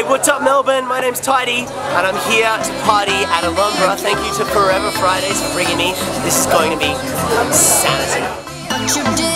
Hey, what's up Melbourne? My name's tyDi and I'm here to party at Alumbra. Thank you to Forever Fridays for bringing me. This is going to be insanity.